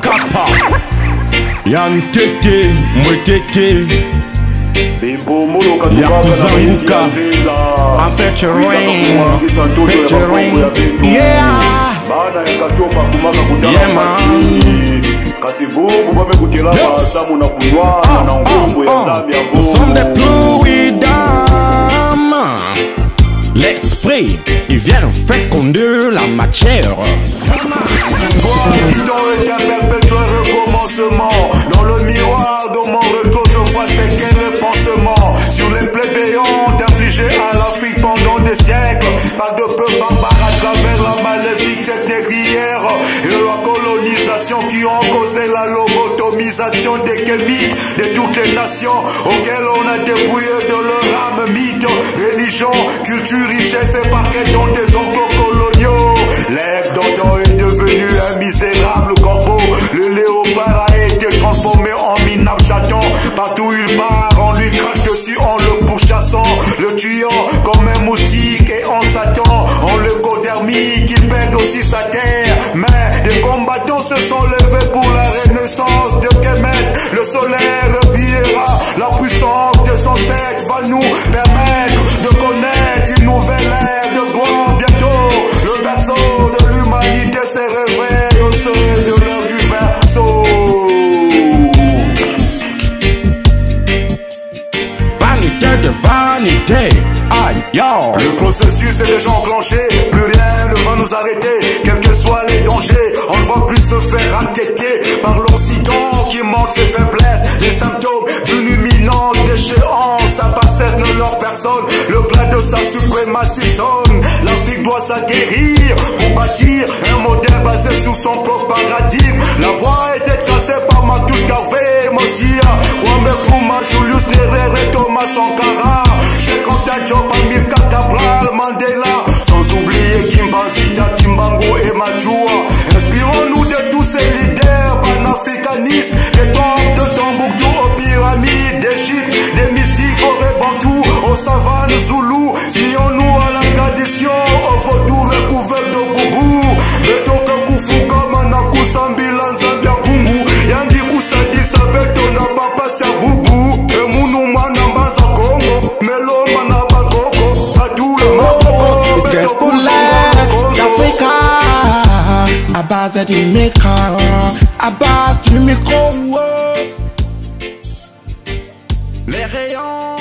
Kappa. Yantete mwetete. Ya kuzanguka kasi vubu vamekutelava samu na kunwana ah, na ah, ngombo ya ah. zambi ya bomo L'esprit, il vient féconder la matière. Un perpétuel recommencement Dans le miroir de mon retour je vois c'est quel pansement Sur les plébéiants infligés à l'Afrique pendant des siècles Par de peu barbares à travers la maléfique cette négrière Et la colonisation qui ont causé la lobotomisation des kémiques De toutes les nations auxquelles on a débrouillé de leur âme mythe Culture, richesse et parquet dans des enclos coloniaux L'aigle d'antan est devenu un misérable corbeau. Le léopard a été transformé en minable chaton. Partout il part, on lui crache dessus en le pourchassant. Le tuant comme un moustique et en Satan. On le codermie qu'il perd aussi sa terre. Mais les combattants se sont levés pour la renaissance de Kemet. Le soleil repliera la puissance de son ancêtre va nous Le processus est déjà enclenché, plus rien ne va nous arrêter, quels que soient les dangers, on ne va plus se faire raqueter par l'Occident qui montre ses faiblesses, les symptômes d'une imminente déchéance, à passage de leur personne, le glas de sa suprématie sonne, l'Afrique doit s'acquérir pour bâtir un modèle basé sur son propre paradigme, beto na bapasi ya bubu. Emunu mwana mbanza Kongo, meloma na bakoko, adula maboko, Quel beto poulet kusonga konzo. d'Africa À base du micro. À base du micro. Les rayons